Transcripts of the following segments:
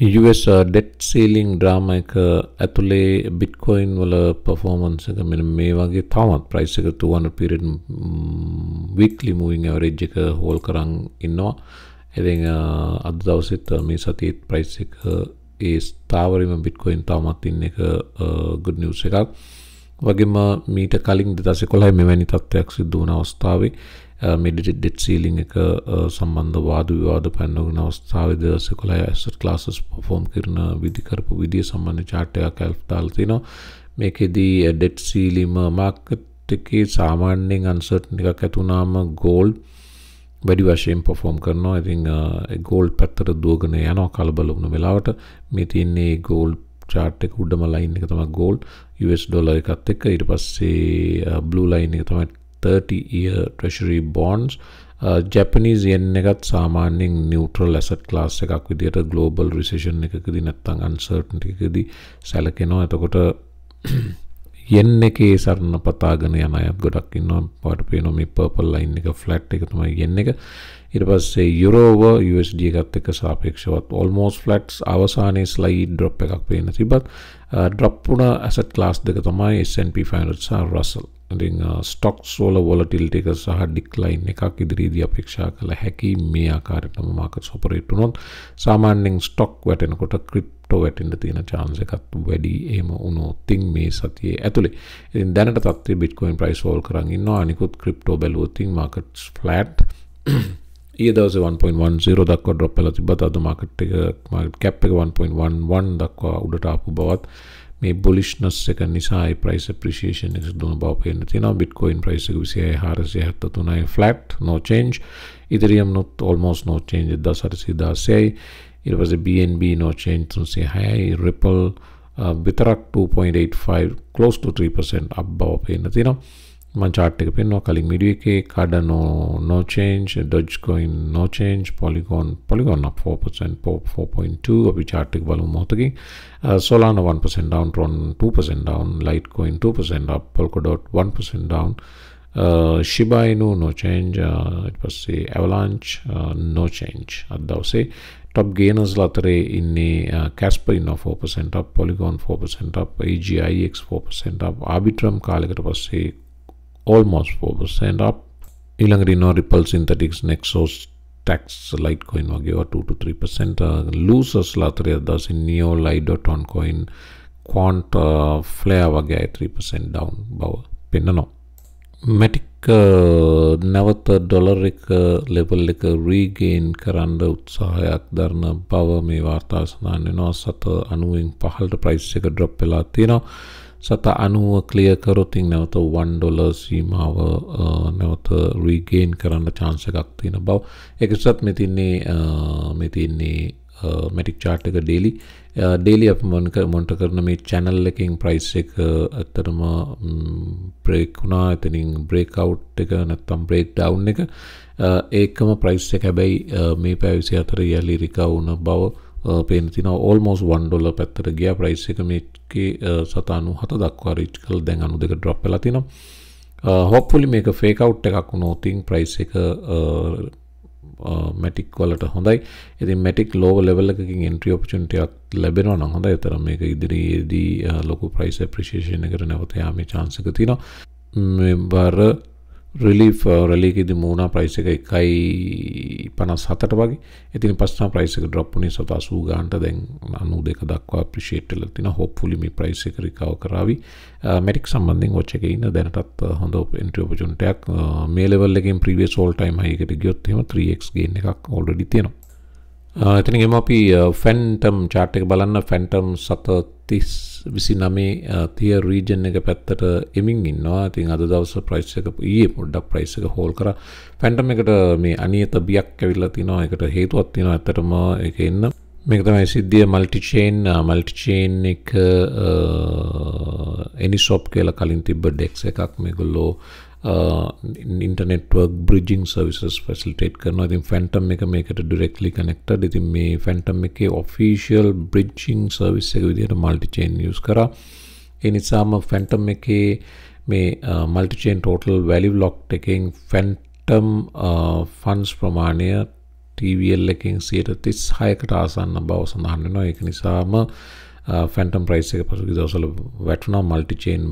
US ඩෙට් සීලිං drama එක ඇතුළේ Bitcoin වල පෆෝමන්ස එක මෙ මේ වගේ තවත් ප්‍රයිස් එක 200 පිරිඩ් වික්ලි මූවිං ඇවරේජ් එක හෝල් කරන් ඉන්නවා. එති uh, අද දවසෙත් uh, මේ සතිත් ප්‍රයිස් එක ඒ ස්ථාවරම බිට්කොයින් තවමත් ඉන්න එක uh, ගුඩ් නිවස එකක්. වගේම මීට කලින් දෙදස කොළයි මෙවැනි තත්ත්වයක් සිද්ධ වන අවස්ථාවේ. මෙඩිට ඩෙට් සීලිං එක සම්බන්ධ වාද විවාද පැන්නගෙන අවස්ථාව දස කොළ ඇසට ලාසස් පොෆෝම් කරන විදිකරපු විදිිය සම්බන්ධ චාටයක් කැල්් දාල්තිනවා මේකෙදී ඩෙට් සීලිම මාකත් එකේ සාමාන්‍යෙන් අන්සර්ට් එකක් ඇතුනාම ගෝල්් වැඩි වශයෙන් පොෆෝම් කරනවා. ඉතිං ගෝල්් පැත්තර දුවගන යනවා කලබල වුණ වෙලාවට. මේ තියන්නේ ගෝල්් චාට් එක උඩම ලයින් එක තම ගෝල් US ඩොල එකත් එක්ක. ඉට පස්සේ බ්ලූ ලයින් එක තමයි 30 year treasury bonds. Uh, Japanese yen එකත් සාමාන්‍යෙන් නිියවට්‍රල් ඇසට ලාස් එකක් විදිට ගලෝබල් රිසිෂන් එකකදි නැත්තං අන්සර්ට්ටිකදී සැලකෙනවා. එතකොට යෙන් එකේ සරන්න පතාගෙන යන අයත් ගොඩක් ඉන්නවා. පට පේනොමි පර්පල් ලයින් එක ෆලට් එක තමයි යෙන් එක. ඉට පස්සේ යුරෝව USD එකත් එක සාපේක්ෂවත් ඔල්මෝස් ෆලට්ස් අවසානයේ ස්ලයි ඩ්‍රොප් එකක් පේන තිබත් ඩ්‍රප්පුන ඇසට ලාස් දෙක තමයි S&P 500 සහ රසල් ඉතින් ස්ටොක්ස් වල වොලටිල්ට එක සහ ඩික්ලයින් එකක් ඉදිරිදී අපේක්ෂා කළ හැකි මේ ආකාරයටම මාකට් ඔපරේට් වුණොත් සාමාන්‍යයෙන් ස්ටොක් වැටෙනකොට ක්‍රිප්ටෝ වැටෙන්න තියෙන chance එකත් වැඩි එහෙම වුණොත් තින් මේ සතියේ ඇතුලේ. ඉතින් දැනට තත්ත්වයේ බිට්කොයින් ප්‍රයිස් හෝල් කරන් ඉන්නවා. අනිකුත් ක්‍රිප්ටෝ බැලුවොත් තින් මාකට්ස් ෆ්ලැට් ඊය දවසේ 1.10 දක්වා ඩ්‍රොප් වෙලා තිබ්බත් අද මාකට් එක මාකට් කැප් එක 1.11 දක්වා උඩට ආපු බවත් මේ බොලිෂ්නස් එක නිසා ප්‍රයිස් ප්‍රිෂේෂන් එක දුන බව පේන තියෙනවා. බිට්කොයින් ප්‍රයිස් එක 26473යි ෆ්ලැට් no change. ඉදිරියම් නොත් almost no change 10816යි ඊට පස්සේ BNB no change 306යි Ripple විතරක් 2.85 close to 3% up බව පේන තියෙනවා මං චාට් එක පෙන්නවා කලින් වීඩියෝ එකේ Cardano no change Dogecoin no change Polygon Polygon up 4% 4.2 අපි චාට් එක බලමු මොහොතකින් Solana 1% down Tron 2% down Litecoin 2% up Polkadot 1% down uh, Shiba Inu no change ඊට පස්සේ Avalanche uh, no change අද දවසේ top gainers අතරේ ඉන්නේ Casper ඉන්න 4% up Polygon 4% up AGIX 4% up Arbitrum කාලයකට පස්සේ almost 4% up. ඊළඟට ඉන්නවා Ripple Synthetics Nexus tax Litecoin වගේ 2 to 3% losers ලාතරේ අදසින් Neo Lite.on coin Quant Flare වගේ 3% down බව පෙන්නනවා. මැටික් නැවත ඩොලර් එක ලෙවල් එක රීගේන් කරන්න උත්සාහයක් දරන බව මේ වාර්තා සඳහන් වෙනවා සත අනුවෙන් පහළට ප්‍රයිස් එක ඩ්‍රොප් වෙලා තියෙනවා සත අනුව කලිය කරොතින් නැවත වන් ඩොල සීමාව නැවත රීගේන් කරන්න චාන්ස එකක් තියෙන බව. එකසත් මෙතින්නේ මෙතින්නේ මැටික් චාට් එක ඩේලි ඩේලි අප මොන්ක මොන්ට කරන මේ චැනල් එකින් ප්‍රයිස් එක ඇත්තරම බ්‍රේක් වුණා. එතනින් බ්‍රේකව් එක නැත්තම් බ්‍රේක් ඩව් එක. ඒකම ප්‍රයිස් එක. හැබැයි මේ පැවිසි අතර යලි රිකවුන බව පේන තින ඕල්මෝස් වන් ඩොල පැත්තර ගිය ප්‍රයිස් එක මේකේ සතානු හත දක්වා රිච් කල් දැන් අනු දෙක ඩ්‍රොප් වෙලා තිනවා. හොප්පුලි මේක ෆේක් අවුට් එකක් වුණෝතින් ප්‍රයිස් එක මැටික් වලට හොඳයි. ඉතින් මැටික් ලෝව ලෙවල් එකකින් එන්ට්‍රි ඔපචුනිටියක් ලැබෙනවා නම් හොඳයි. ඒතර මේක ඉදිරියේදී ලොකු ප්‍රයිස් ඇප්‍රිසියේෂන් එකට නැවත යාමේ chance එක තියෙනවා මේ බර රිලි රැලිකෙදි මූුණ ප්‍රයිස එක එකයි පනස් හතට වගේ. ඉතින් පස්නා ප්‍රයිසක ඩ්‍රප්පුනේ සතා සූගාන්ට දැන් අනු දෙක දක්වා ප්‍රිෂේට්ල තින හොප්පුලිමි ප්‍රයිස එක රිකාව කරාවි මැටික් සම්බන්ධෙන් ොච්චක ඉන්න දැනටත් uh, හොඳ එන්ට්‍රියෝපචුන්ටයක් uh, මේ ලෙවල්ලකින් ප්‍රිවේ සෝල්ටයිම් හයිකට ගයොත්හෙම 3ක් ගේ එකක් ඔල්ඩඩි තියෙනවා. එතිනගෙම අපි ෆැන්ටම් චාට් එක බලන්න. ෆැන්ටම් සත තිස් විසි නමේ තිය රීජන් එක පැත්තට එමින් ඉන්නවා. තින් අද දවස ප්‍රයිස් එක ඒ පොඩ්ඩක් ප්‍රයිස් එක හෝල් කර. ෆැන්ටම් එකට මේ අනියත බියක් ඇවිල්ලා තිනවා. එකට හේතුවත් තිනවා ඇත්තටම එක එන්න. මේක තමයි සිද්ධිය මල්ටිචේන් මල්ටිචේන් එක එනිසොප් කියලා කලින් තිබ්බ ඩෙක්ස් එකක්. මේගොල්ලෝ ඉන්ටනෙට්වක් බ්‍රිජිං සවිසස් ෆැසිල්ටේට් කරනවා. ඉතින් ෆැන්ටම් එක මේකට ඩිරෙක්ලි කනෙක්ටඩ් ඉතින් මේ ෆැන්ටම් එකේ ඔෆිෂියල් බ්‍රිජිං සර්විස් එක විදිහට මල්ටිචේන් යූස් කරා. ඒ නිසාම ෆැන්ටම් එකේ මේ මල්ටිචේන් ටෝටල් වැලි බ්ලොක්් එකෙන් ෆැන්ටම් ෆන්ස් ප්‍රමාණය TVL එකකින් 136කට ආසන්න බව සඳහන් වෙනවා. ඒක නිසාම ෆැන්ටම් ප්‍රයිස් එක පසුගිය දවස්වල වැටුණා මල්ටි චේන්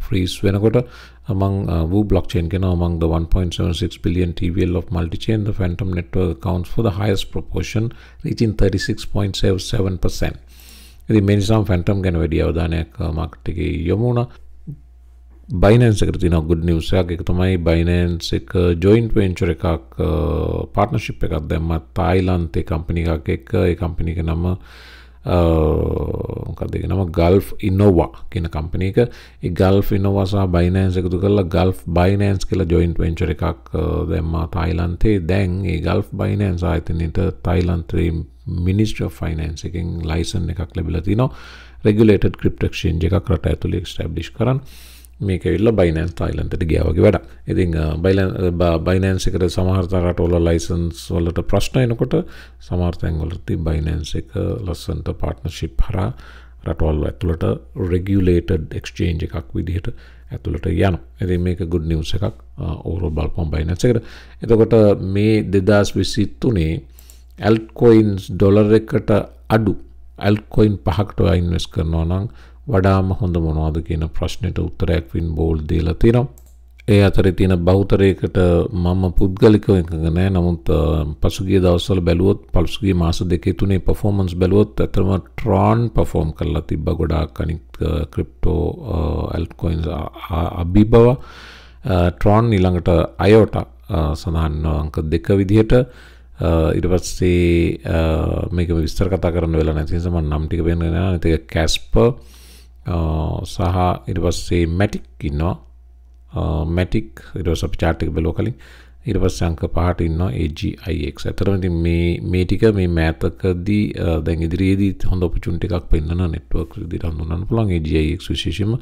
ෆ්‍රීස් වෙනකොට among uh, Wu blockchain can among the 1.76 billion TVL of multi-chain the phantom network accounts for the highest proportion reaching 36.77%. ඉතින් මේ නිසාම ෆැන්ටම් ගැන වැඩි අවධානයක් මාකට් එකේ යොමු වුණා. බයිනන්ස් එකට තියෙන good news එකක් ඒක තමයි බයිනන්ස් එක joint venture එකක් partnership එකක් දැම්මා තායිලන්තේ කම්පැනි එකක් එක්ක ඒ කම්පැනි එක නම මොකක්ද නම ගල්ෆ් ඉන්නෝවා කියන කම්පනි එක. ඒ ගල්ෆ් ඉන්නෝවාසා බයිනෑන්ස් එකතු කරලා ගල්ෆ් බයිනෑන්ස් කියලා ජොයින්ට් වෙන්චර් එකක් දැම්මා තායිලන්තේ දැන් ඒ ගල්ෆ් බයිනෑන්ස් ආයතනයට තායිලන්තේ මිනිස්ට්‍ර ෆයිනන්ස් එකෙන් ලයිසන් එකක් ලැබිලා තිනවා. රෙගුලේටඩ් ක්‍රිප්ටක්ෂේන්ජ් එකක් රට ඇතුළේ ස්ටැබ්ලිෂ් කරන්න. මේක විල්ල බයිනන්ස් තායිලන්තට ගියාවගේ වැඩ ඉතින් බයිනන්ස එකට සමහර්තරට ඔල ලයිසන්ස් වලට ප්‍රශ්නයනකොට සමාර්තැන් වලති බයිනන්ස එක ලස්සන්ට පාර්ට්නශිප් හරා රටවල් ඇතුළට රෙගියලේටඩ් එක්ස්චේන්ජ් එකක් විදිහට ඇතුළට යන ඇති මේක ගුඩ් නිවස එකක් ඕරෝ බල්පොම් බයිනස් එකට. එතකොට මේ දෙදස් විසිත්තුනේ ඇල්කොයින්ස් ඩොලර් එකට අඩු ඇල්කොයින් පහක්ට ඉන්වස් කරනවා නම් වඩාම හොඳ මොනවාද කියන ප්‍රශ්නයට උත්තරයක් වින් බෝල් දීලා තියෙනවා. ඒ අතර තියෙන බෞතරයකට මම පුද්ගලිකව එකඟ නෑ නමුත් පසුගිය දවස්වල බැලුවොත් පසුගිය මාස දෙකේ තුනේ පර්ෆෝමන්ස් බැලුවොත් ඇත්තම ට්‍රෝන් පර්ෆෝම් කරලා තිබ්බ ගොඩාක් අනික් ක්‍රිප්ටෝ ඇල්ට්කොයින්ස් අභිබව. ට්‍රෝන් ඊළඟට අයෝට සඳහන් අංක දෙක විදිහට. ඉට පස්සේ මේක විස්තර කතා කරන්න වෙලා නැති සම නම් ටික වෙන නතික කැස්පර් සහ ඉට පස්සේ මැටික් ඉන්නවා. මැටික් ඉරස අපි චාර්ටික බැලෝ කලින්. ඉට පස් සංක පහට ඉන්න AGIX ඇතරමති මේ මේටික මේ මෑතකදී දැන් ඉදිරියේදී හොඳ පුචුන්ටිකක් පෙන්න්න නෙට්වක් දිට හඳුන්නන්න පුළන් AGIX විශේෂම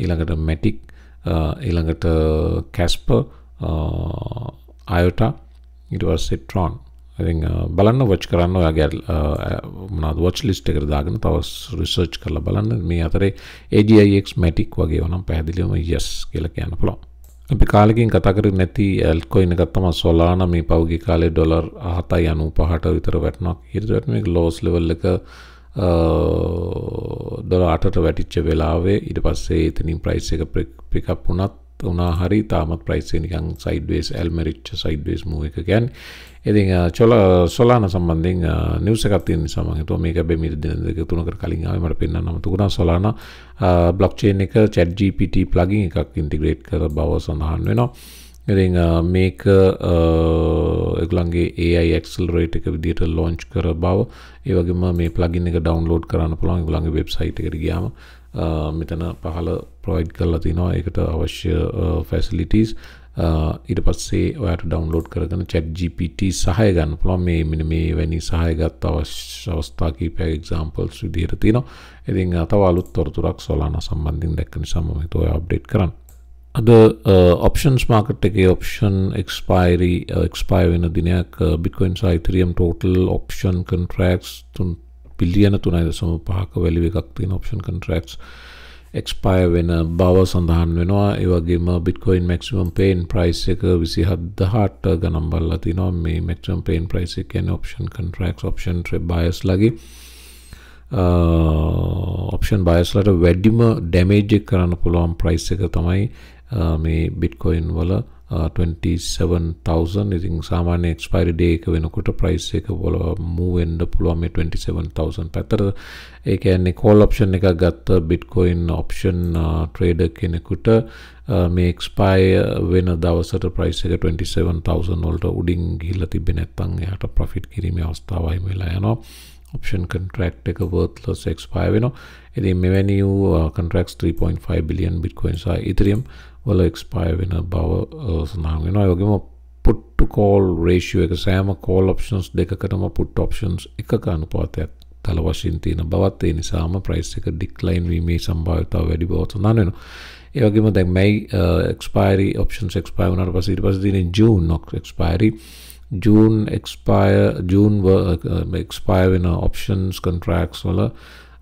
ඊළඟට මැටික් ඊළඟට කැස්ප අයෝට ඉටවස්සේ ට්‍රෝන් බලන්න වච් කරන්න. ඔයාගේ මනාද වච් ලිස්ට එකට දාගෙන තවස් රිසර්ච් කරලා බලන්න. මේ අතරේ AGIX මැටික් වගේ වනම් පැදිලිවම යස් කියල කියන්න පුළොන් අපි කාලකින් කතකර නැති ඇල්කොයින ගත්තම සොලාන මේ පෞගි කාලේ ඩොලර් අහතයි යනු පහට විතර වැටනක් හිරවැටම ලෝස් ලෙවල්ල එක දොල අටට වැටිච්ච වෙලාවේ ඉට පස්සේ එතනින් ප්‍රයිස් එක පිකප් වුනත් උනා හරි තාමත් ප්‍රයිස්සේ නිකං සයිඩ්වේස් ඇල්මරිච්ච සයිඩ්වේස් මූ එක ගැන් ඉතින් චොල සොලාන සම්බන්ධෙන් නිවසකත්තිය නිසාමහිතුව මේක බෙමිට දින දෙක තුනකට කලින් ආවමට පෙන්න්න නමතුකුණ සොලාන බ්ලොක්්චේන් එක චැඩ්GPT ප්ලගින් එකක් ඉන්ටිග්‍රේට් කර බව සඳහන් වෙනවා. ඉති මේක එගලන්ගේ ඒයික්ල් රේට එක විදිට ලෝංච් කර බව ඒවගේම මේ ප්ලගින් එක ඩවන්ලෝඩ් කරන්න පුළන් ගලන්ගේ වෙබ්සයිට් එකට ගියාම මෙතන පහල ප්‍රොයිඩ් කරලා තිනවා. එකට අවශ්‍ය ෆැසිලිටස් ඊට පස්සේ ඔයට ඩවන්ලෝඩ් කරගන චැට් GPT සහය ගන්න පුළන් මේ මෙන මේ වැනි සහයගත් අවශ්‍ය අවස්ථාකී පැ එක්සාම්පල්ස් විදිහට තිනවා. ඉතින් අතවාලුත් තොරතුරක් සොලාන සම්බන්ධින් දැක්කනි සමහිතව අප්ඩේට් කරන්න. අද ඔප්ෂන්ස් මාකට් එක ඔප්ෂන් එක්ස්පයිරි එක්ස්පයි වෙන දිනයක් බිටකොයින් සයිතරියම් ටෝටල් ඔප්ෂන් කන්ට්‍රක්ස් තුන් පිල්ලියන තුනයි දසම පහක වැලි එකක් තියෙන ඔප්ෂන් කන්ට්‍රක්ස් එක්ස්පය වෙන බව සඳහන් වෙනවා. ඒවගේම බිටකොයින් මැක්සිමම් පේන් ප්‍රයිස් එක විසි හදදාහට ගනම් බල්ල තිනවා. මේ මක්ම පේන් ප්‍රයිස් එකන ඔප්ෂන් කන්ට්‍රක්ස් ඔප්ෂන් ට්‍රේ බයස් ලගේ ඔප්ෂන් බයස්ලට වැඩිම ඩැමේජෙක් කරන්න පුළුවන් ප්‍රයිස් එක තමයි මේ බිට්කොයින් වල Uh, 27,000 ඉතින් සාමාන්‍ය එක්ස්පයිරි ඩේ එක වෙනකොට ප්‍රයිස් එක බොල මූවෙන්ඩ පුළුවන් මේ 27,000 පැතර. ඒක ඇන්නේ කෝල් ඔප්ෂන් එක ගත්ත බිට්කොයින් ඔප්ෂන් ට්‍රේඩ කෙනෙකුට uh, මේ එක්ස්පයි වෙන දවසට ප්‍රයිස් එක 27,000 වලට උඩින් ගිල්ල තිබෙ නැත්තන් එහට ප්‍රෆිට් කිරීම අවස්ථාවයි වෙලා යනවා. ඔප්ෂන් කන්ට්‍රක්් එක වර්ත්ලස් එක්ස්පයි වෙන එති මෙවැනි වූ කන්ට්‍රක්ස් 3.5 බිලියන් බිට්කොයින්සා ඉතරියම් වල එක්ස්පය වෙන බව සඳහන් වෙන යොගේම පුට්ටු කෝල් රේෂිය එක සෑම කෝල් ඔප්ෂන්ස් දෙකටම පුට් ඔප්ෂන්ස් එක අනුපාතයක් තල වශයෙන් තියෙන බවත් ඒ නිසාම ප්‍රයිස් එක ඩික්ලයින් වීමේ සම්භාවිතාව වැඩි බව සඳහන් වෙනවා. ඒවගේම දැන් මයි එක්ස්පයිරි ඔප්ෂන්ස් එක්ස්පයි වුණාට පස්සේ ඊට පස්සේ තියෙන June නොක් expiry June expiry June expire වෙන ඔප්ෂන්ස් කොන්ට්‍රැක්ස් වල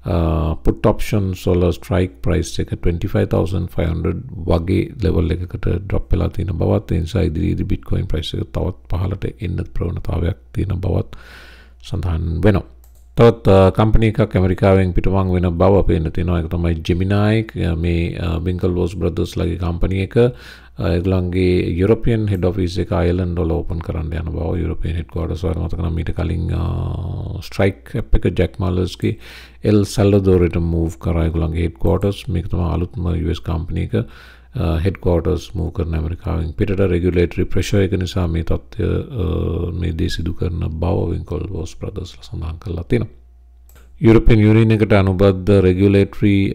පුට් ඔප්ෂන් සොල ස්ට්‍රයික් ප්‍රයිස් එක 25,500 වගේ ලෙවල් එකකට ඩ්‍රොප් වෙලා තියෙන බවත් ඒ නිසා ඉදිරියේදී බිට්කොයින් ප්‍රයිස් එක තවත් පහළට එන්න ප්‍රවණතාවයක් තියෙන බවත් සඳහන් වෙනවා. තවත් කම්පනි එකක් ඇමරිකාවෙන් පිටමං වෙන බව පේන්න තියෙනවා. එක තමයි ජෙමිනායික් මේ බිංකල් වෝස් බ්‍රදර්ස් ලගේ කම්පනි එක. එගලන්ගේ යුරපියන් හෙඩ ෆිස් එක අයිලන් ොල ඕපන් කරන්න යන බව යුරපියන් හෙඩ්කෝඩ සවර මතකන මීට කලින් ස්ට්‍රයික් අප එක ජැක්මාලස්ගේ එල් සැල්ලදෝරට මූව් කරයිගුලන්ගේ හෙඩ්කෝටස් මේකතම අලුත්ම US කම්පනි එක හෙඩ්කෝටස් මූ කරන ඇමරිකාවෙන් පිට රෙගුලේටරි ප්‍රශය එක නිසා මේ තත්ත්වය uh, මේ දේ සිදු කරන බව විංකොල් බෝස් ප්‍රදස්ල සඳහන් කරලා තියෙනවා. යුරපෙන් යුරින් එකට අනුබද්ධ රෙගුලේටරී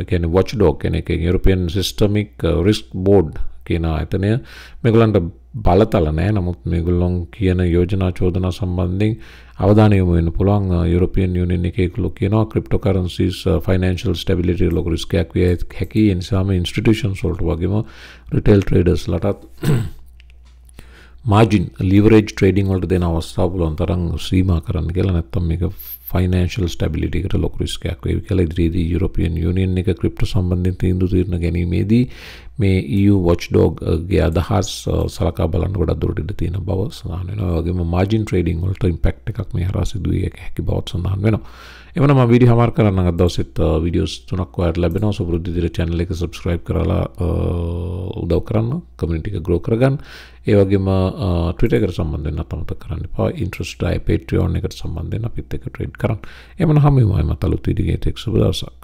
එකන වොච් ඩෝක් කෙන එක යුරපයන් සිස්ටමික් රිස්ක් බෝඩ් කියන අතනය uh, මෙගලන්ට බලතල නෑ. නමුත් මෙගුල්ලොන් කියන යෝජනා චෝදනා සම්බන්ධින් අවධානයම වෙන පුළුවන්. යුරපියන් යුනින් එකෙකුලු කියනවා ක්‍රිප්ටෝකරන්සිස් ෆයිනන්ශල් ස්ටබිලිට ලොක රිස්කයක් විය හැකි. නිසාම ඉන්ස්ටිටියෂන් සොල්ට වගේම රිටෙල් ට්‍රේඩර්ස් ලටත් මාජින් ලිවරේජ් ට්‍රේඩිං වලට දෙන අවස්ථාවලොන් තරම් සීම කරන්න කියලා. නැත්තම් එක ෆයිනන්ශල් ස්ටබිලිටිකට ලොක රිස්කයක් වේ කියලා ඉදිරියේදී යුරෝපියන් යුනියන් එක ක්‍රිප්ටෝ සම්බන්ධයෙන් තීන්දුව తీරන ගැනීමේදී මේ EU watchdogගේ uh, අදහස් uh, සලකා බලන්න ගොඩක් දුරට ඉඳ තියෙන බව සඳහන් වෙනවා. ඒ වගේම margin trading වලට impact එකක් මේ හරහා සිදු විය හැකි බවත් සඳහන් වෙනවා. එවනම් මම වීඩියෝ හමාර කරන්න අද දවසෙත් uh, වීඩියෝස් තුනක් ඔයාලට ලැබෙනවා. සුපුරුදු විදිහට channel එක subscribe කරලා උදව් කරන්න, community එක grow කරගන්න. ඒ වගේම Twitter එකට සම්බන්ධ වෙන්න අමතක කරන්න එපා. interest අය Patreon එකට සම්බන්ධ වෙන්න අපිත් එක්ක trade කරන්න. එමනම් හැමෝම මතලුත් වීඩියෝ එකක් සුබ දවසක්.